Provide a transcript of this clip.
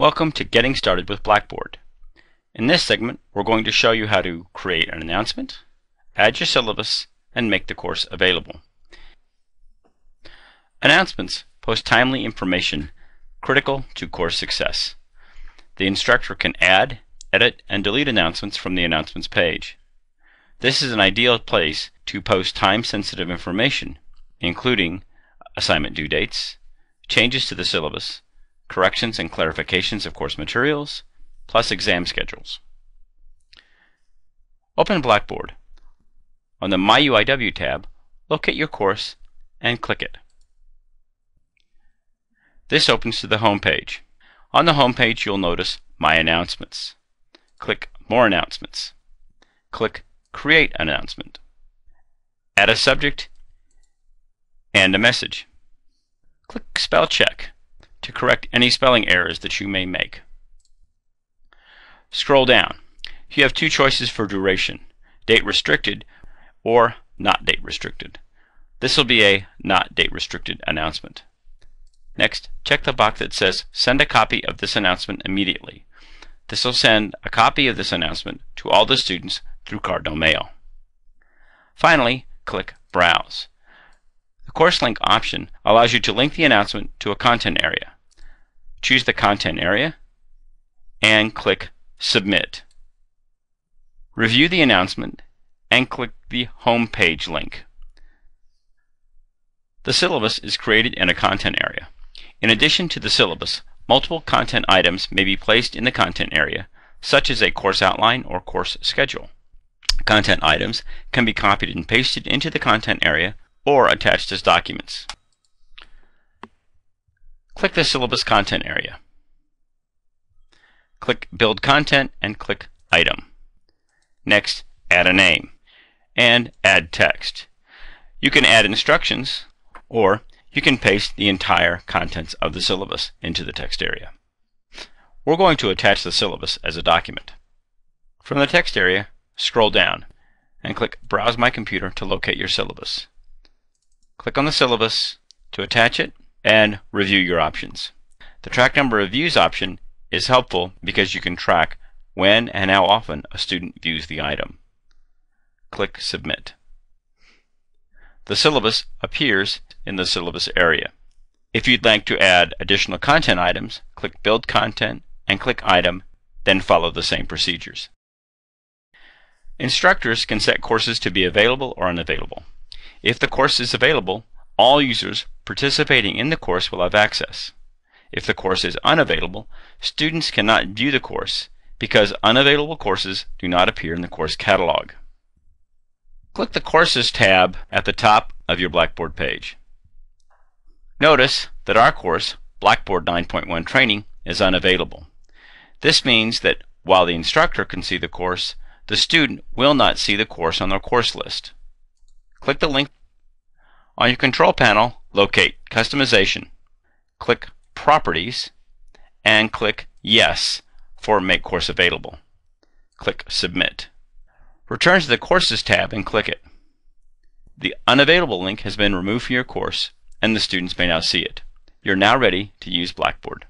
Welcome to Getting Started with Blackboard. In this segment, we're going to show you how to create an announcement, add your syllabus, and make the course available. Announcements post timely information critical to course success. The instructor can add, edit, and delete announcements from the announcements page. This is an ideal place to post time-sensitive information, including assignment due dates, changes to the syllabus, corrections and clarifications of course materials, plus exam schedules. Open Blackboard. On the My UIW tab, locate your course and click it. This opens to the home page. On the home page, you'll notice My Announcements. Click More Announcements. Click Create Announcement. Add a subject and a message. Click Spell Check to correct any spelling errors that you may make. Scroll down. You have two choices for duration, date restricted or not date restricted. This will be a not date restricted announcement. Next, check the box that says send a copy of this announcement immediately. This will send a copy of this announcement to all the students through Cardinal Mail. Finally, click Browse. The course link option allows you to link the announcement to a content area. Choose the content area and click Submit. Review the announcement and click the Home Page link. The syllabus is created in a content area. In addition to the syllabus, multiple content items may be placed in the content area, such as a course outline or course schedule. Content items can be copied and pasted into the content area or attached as documents. Click the syllabus content area. Click Build Content and click Item. Next, add a name and add text. You can add instructions or you can paste the entire contents of the syllabus into the text area. We're going to attach the syllabus as a document. From the text area, scroll down and click Browse My Computer to locate your syllabus. Click on the syllabus to attach it and review your options. The track number of views option is helpful because you can track when and how often a student views the item. Click Submit. The syllabus appears in the syllabus area. If you'd like to add additional content items, click Build Content and click Item, then follow the same procedures. Instructors can set courses to be available or unavailable. If the course is available, all users participating in the course will have access. If the course is unavailable, students cannot view the course because unavailable courses do not appear in the course catalog. Click the Courses tab at the top of your Blackboard page. Notice that our course, Blackboard 9.1 Training, is unavailable. This means that while the instructor can see the course, the student will not see the course on their course list. Click the link. On your control panel, locate Customization. Click Properties and click Yes for Make Course Available. Click Submit. Return to the Courses tab and click it. The unavailable link has been removed from your course and the students may now see it. You're now ready to use Blackboard.